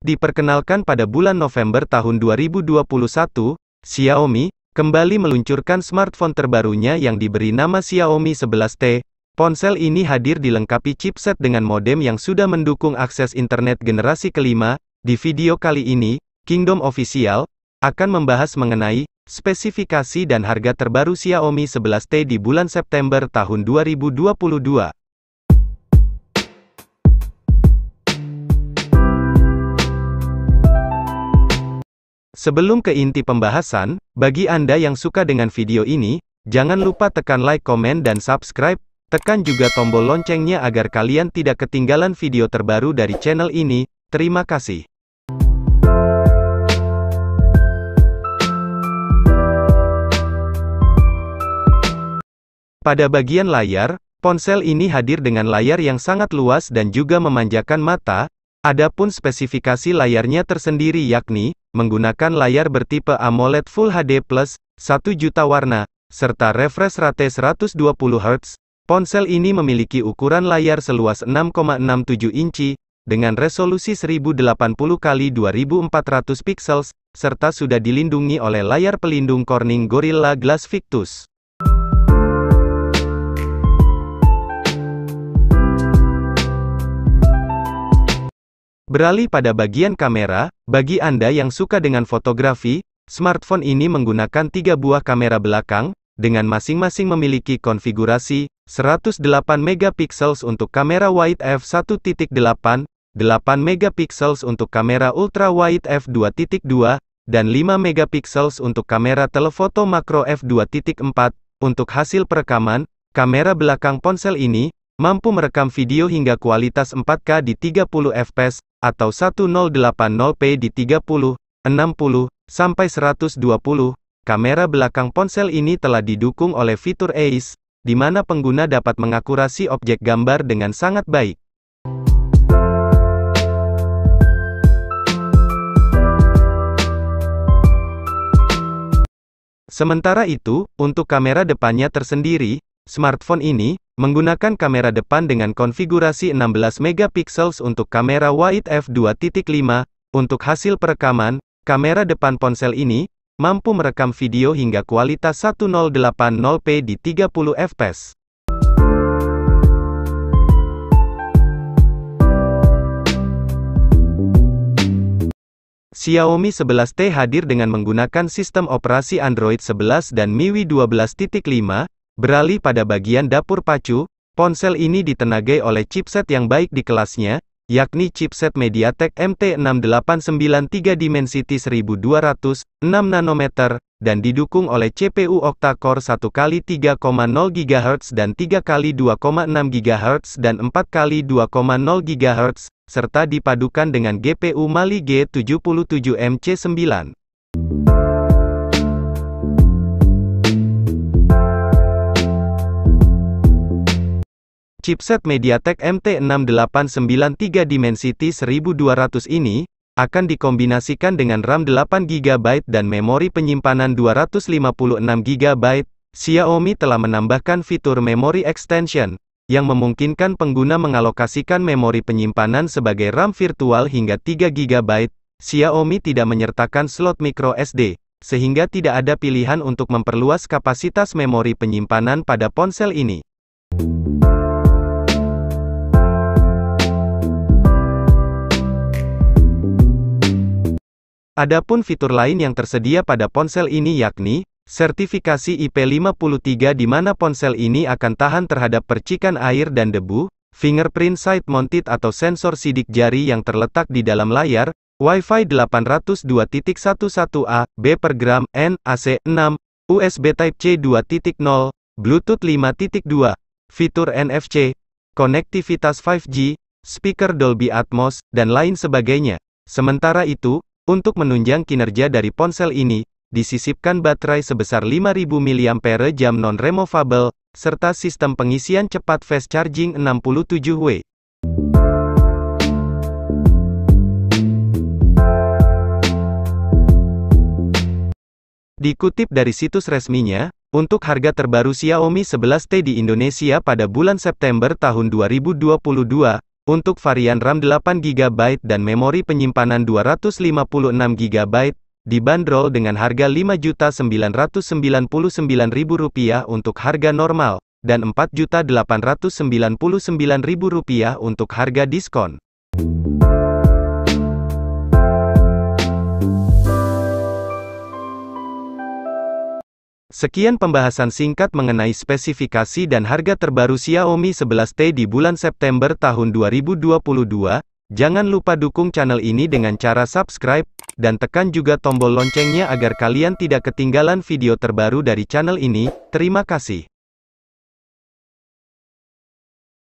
Diperkenalkan pada bulan November tahun 2021, Xiaomi kembali meluncurkan smartphone terbarunya yang diberi nama Xiaomi 11T. Ponsel ini hadir dilengkapi chipset dengan modem yang sudah mendukung akses internet generasi kelima. Di video kali ini, Kingdom Official akan membahas mengenai spesifikasi dan harga terbaru Xiaomi 11T di bulan September tahun 2022. Sebelum ke inti pembahasan, bagi Anda yang suka dengan video ini, jangan lupa tekan like, komen dan subscribe, tekan juga tombol loncengnya agar kalian tidak ketinggalan video terbaru dari channel ini, terima kasih. Pada bagian layar, ponsel ini hadir dengan layar yang sangat luas dan juga memanjakan mata, Adapun spesifikasi layarnya tersendiri yakni, menggunakan layar bertipe AMOLED Full HD+, 1 juta warna, serta refresh rate 120 Hz. Ponsel ini memiliki ukuran layar seluas 6,67 inci, dengan resolusi 1080x2400 pixels, serta sudah dilindungi oleh layar pelindung Corning Gorilla Glass Victus. Beralih pada bagian kamera, bagi Anda yang suka dengan fotografi, smartphone ini menggunakan tiga buah kamera belakang, dengan masing-masing memiliki konfigurasi 108 megapiksels untuk kamera wide f1.8, 8 megapiksels untuk kamera ultra wide f2.2, dan 5 megapiksels untuk kamera telefoto makro f2.4. Untuk hasil perekaman, kamera belakang ponsel ini mampu merekam video hingga kualitas 4K di 30 fps atau 1080p di 30, 60, sampai 120. Kamera belakang ponsel ini telah didukung oleh fitur ACE, di mana pengguna dapat mengakurasi objek gambar dengan sangat baik. Sementara itu, untuk kamera depannya tersendiri, smartphone ini Menggunakan kamera depan dengan konfigurasi 16 megapiksels untuk kamera wide f2.5, untuk hasil perekaman, kamera depan ponsel ini, mampu merekam video hingga kualitas 1080p di 30 fps. Xiaomi 11T hadir dengan menggunakan sistem operasi Android 11 dan MIUI 12.5, Beralih pada bagian dapur pacu, ponsel ini ditenagai oleh chipset yang baik di kelasnya, yakni chipset MediaTek MT6893 Dimensity 1200, 6 nanometer, dan didukung oleh CPU octa-core 1x3,0 GHz dan 3x2,6 GHz dan 4x2,0 GHz, serta dipadukan dengan GPU Mali G77MC9. Chipset MediaTek MT6893 Dimensity 1200 ini, akan dikombinasikan dengan RAM 8GB dan memori penyimpanan 256GB. Xiaomi telah menambahkan fitur Memory Extension, yang memungkinkan pengguna mengalokasikan memori penyimpanan sebagai RAM virtual hingga 3GB. Xiaomi tidak menyertakan slot micro SD, sehingga tidak ada pilihan untuk memperluas kapasitas memori penyimpanan pada ponsel ini. Adapun fitur lain yang tersedia pada ponsel ini yakni, sertifikasi IP53 di mana ponsel ini akan tahan terhadap percikan air dan debu, fingerprint side mounted atau sensor sidik jari yang terletak di dalam layar, Wi-Fi 802.11a, B per gram, N, AC, 6, USB Type-C 2.0, Bluetooth 5.2, fitur NFC, konektivitas 5G, speaker Dolby Atmos, dan lain sebagainya. Sementara itu, untuk menunjang kinerja dari ponsel ini, disisipkan baterai sebesar 5000 mAh non-removable, serta sistem pengisian cepat fast charging 67W. Dikutip dari situs resminya, untuk harga terbaru Xiaomi 11T di Indonesia pada bulan September tahun 2022, Untuk varian RAM 8GB dan memori penyimpanan 256GB, dibanderol dengan harga Rp5.999.000 untuk harga normal, dan Rp4.899.000 untuk harga diskon. Sekian pembahasan singkat mengenai spesifikasi dan harga terbaru Xiaomi 11T di bulan September tahun 2022. Jangan lupa dukung channel ini dengan cara subscribe, dan tekan juga tombol loncengnya agar kalian tidak ketinggalan video terbaru dari channel ini. Terima kasih.